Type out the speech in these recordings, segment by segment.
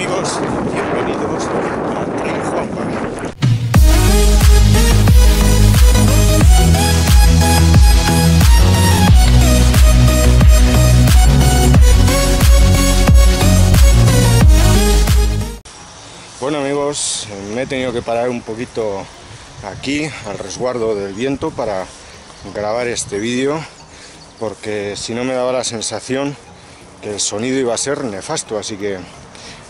amigos, bienvenidos a Tren Juanpa. Bueno amigos, me he tenido que parar un poquito aquí al resguardo del viento para grabar este vídeo porque si no me daba la sensación que el sonido iba a ser nefasto, así que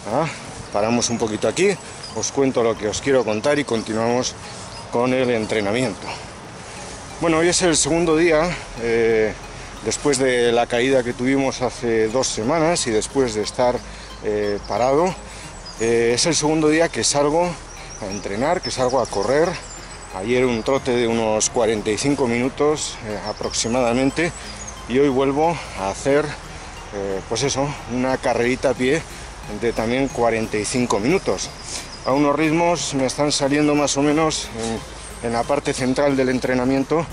ah, paramos un poquito aquí, os cuento lo que os quiero contar y continuamos con el entrenamiento. Bueno, hoy es el segundo día, eh, después de la caída que tuvimos hace dos semanas y después de estar eh, parado, eh, es el segundo día que salgo a entrenar, que salgo a correr. Ayer un trote de unos 45 minutos aproximadamente y hoy vuelvo a hacer pues eso, una carrerita a pie de también 45 minutos. A unos ritmos me están saliendo más o menos en, la parte central del entrenamiento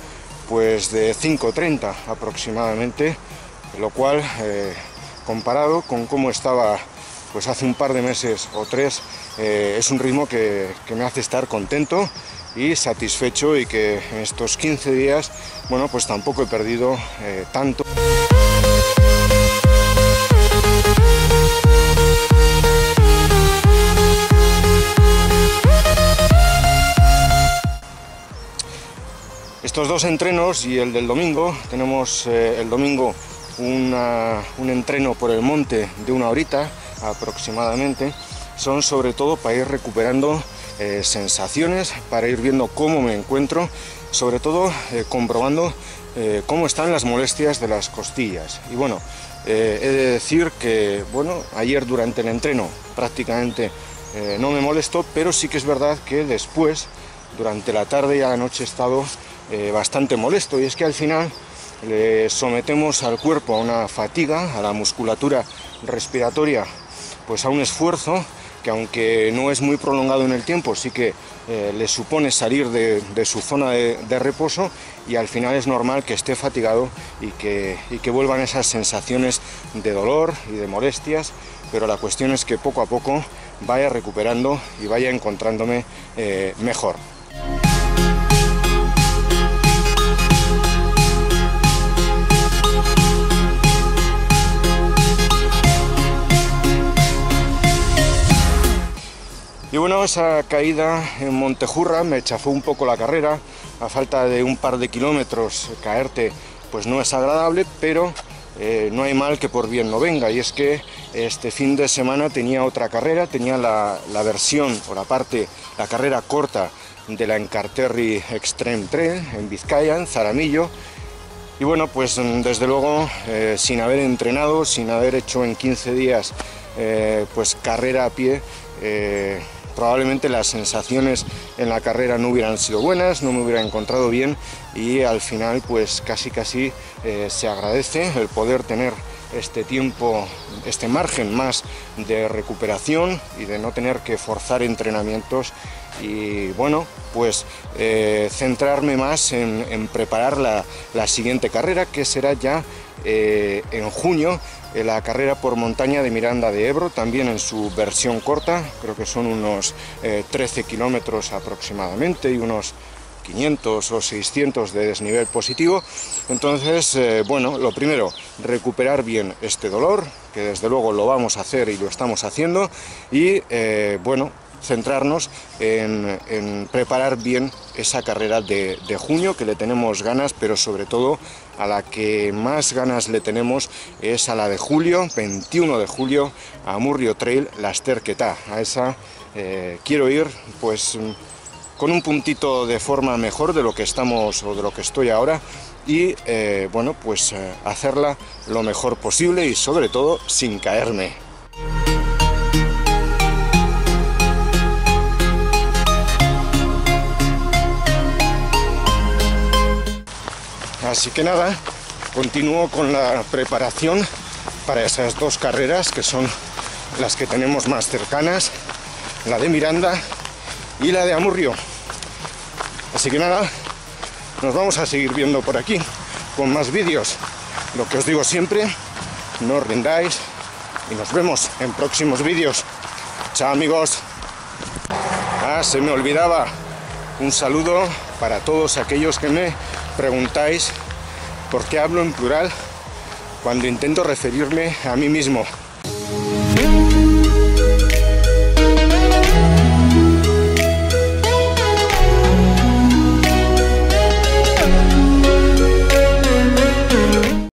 pues de 5.30 aproximadamente, lo cual eh, comparado con cómo estaba pues hace un par de meses o tres, eh, es un ritmo que, me hace estar contento y satisfecho y que en estos 15 días, bueno, pues tampoco he perdido tanto. Estos dos entrenos y el del domingo, tenemos eh, el domingo un entreno por el monte de una horita aproximadamente, son sobre todo para ir recuperando eh, sensaciones, para ir viendo cómo me encuentro, sobre todo eh, comprobando cómo están las molestias de las costillas. Y bueno, he de decir que bueno, ayer durante el entreno prácticamente no me molestó, pero sí que es verdad que después, durante la tarde y la noche he estado eh, bastante molesto y es que al final le sometemos al cuerpo a una fatiga, a la musculatura respiratoria, pues a un esfuerzo que aunque no es muy prolongado en el tiempo, sí que eh, le supone salir de, su zona de, reposo y al final es normal que esté fatigado y que, que, vuelvan esas sensaciones de dolor y de molestias, pero la cuestión es que poco a poco vaya recuperando y vaya encontrándome eh, mejor. Y bueno, esa caída en Montejurra me chafó un poco la carrera, a falta de un par de kilómetros caerte pues no es agradable, pero eh, no hay mal que por bien no venga. Y es que este fin de semana tenía otra carrera, tenía la, versión o la parte, la carrera corta de la Encarterri Extreme Trail en Vizcaya, en Zaramillo. Y bueno, pues desde luego, eh, sin haber entrenado, sin haber hecho en 15 días eh, pues carrera a pie, probablemente las sensaciones en la carrera no hubieran sido buenas, no me hubiera encontrado bien y al final pues casi casi eh, se agradece el poder tener este tiempo, este margen más de recuperación y de no tener que forzar entrenamientos y bueno, pues eh, centrarme más en, preparar la, siguiente carrera que será ya eh, en junio la carrera por montaña de Miranda de Ebro, también en su versión corta, creo que son unos 13 eh, kilómetros aproximadamente y unos 500 o 600 de desnivel positivo. Entonces, eh, bueno, lo primero, recuperar bien este dolor, que desde luego lo vamos a hacer y lo estamos haciendo, y eh, bueno, centrarnos en, preparar bien esa carrera de, junio que le tenemos ganas, pero sobre todo a la que más ganas le tenemos es a la de julio, 21 de julio, a Murrio Trail, Las Terquetá. A esa eh, quiero ir pues con un puntito de forma mejor de lo que estamos o de lo que estoy ahora y eh, bueno pues eh, hacerla lo mejor posible y sobre todo sin caerme. Así que nada, continúo con la preparación para esas dos carreras que son las que tenemos más cercanas, la de Miranda y la de Amurrio. Así que nada, nos vamos a seguir viendo por aquí con más vídeos. Lo que os digo siempre, no os rindáis y nos vemos en próximos vídeos. Chao amigos. Ah, se me olvidaba. Un saludo para todos aquellos que me preguntáis por qué hablo en plural cuando intento referirme a mí mismo.